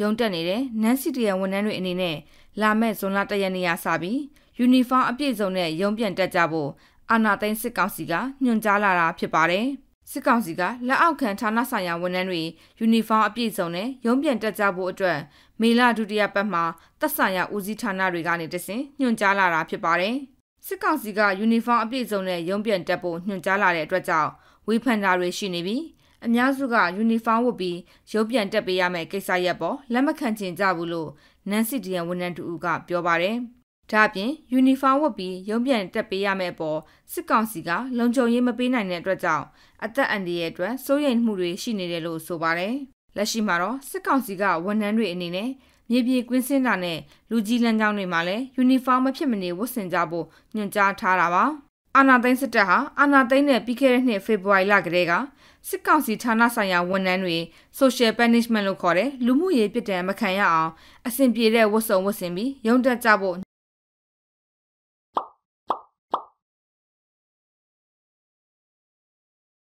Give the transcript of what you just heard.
ရုံတက်နေတဲ့နန်းစီတရဝန်ထမ်းတွေအနေနဲ့လာမဲ့ဇွန်လ၁ရက်နေ့ရစပြီးယူနီဖောင်းအပြည့်စုံနဲ့ရုံးပြန်တက်ကြဖို့အာနာသိန်းစစ်ကောင်စီကညွှန်ကြားလာတာဖြစ်ပါတယ်။စစ်ကောင်စီကလက်အောက်ခံဌာနဆိုင်ရာဝန်ထမ်းတွေယူနီဖောင်းအပြည့်စုံနဲ့ရုံးပြန်တက်ကြဖို့အတွက်မေလဒုတိယပတ်မှာသက်ဆိုင်ရာဦးစီးဌာနတွေကနေတဆင့်ညွှန်ကြားလာတာဖြစ်ပါတယ်။စစ်ကောင်စီကယူနီဖောင်းအပြည့်စုံနဲ့ရုံးပြန်တက်ဖို့ညွှန်ကြားလာတဲ့အတွက်ကြောင့်ဝေဖန်တာတွေရှိနေပြီး အများစုကယူနီဖောင်းဝတ်ပြီးရုပ်ပြန်တက်ပေးရမယ့်ကိစ္စရပ်ပေါ်လက်မခံချင်ကြဘူးလို့နန်စီဒီယန်ဝန်ထမ်းတူကပြောပါတယ်။ဒါ့အပြင်ယူနီဖောင်းဝတ်ပြီးရုံးပြန်တက်ပေးရမယ့်ပေါ်စစ်ကောင်စီကလုံခြုံရေးမပေးနိုင်တဲ့အတွက်ကြောင့်အသက်အန္တရာယ်အတွက်စိုးရိမ်မှုတွေရှိနေတယ်လို့ဆိုပါတယ်။လက်ရှိမှာတော့စစ်ကောင်စီကဝန်ထမ်းတွေအနေနဲ့မြေပြေကွင်းစင်းတာနဲ့လူကြီးလမ်းကြောင်းတွေမှာလည်းယူနီဖောင်းမဖြစ်မနေဝတ်ဆင်ကြဖို့ညွှန်ကြားထားတာပါ။ အာနာသိန်းစစ်တပ်ဟာအာနာသိန်းနဲ့ပြီးခဲ့တဲ့နှစ်ဖေဖော်ဝါရီလကတည်းကစစ်ကောင်စီဌာနဆိုင်ရာဝန်ထမ်းတွေ social punishment လို့ခေါ်တဲ့လူမှုရေးပြစ်ဒဏ်မခံရအောင်အဆင်ပြေတဲ့ဝတ်စုံဝတ်ဆင်ပြီးရုံတက်ကြဖို့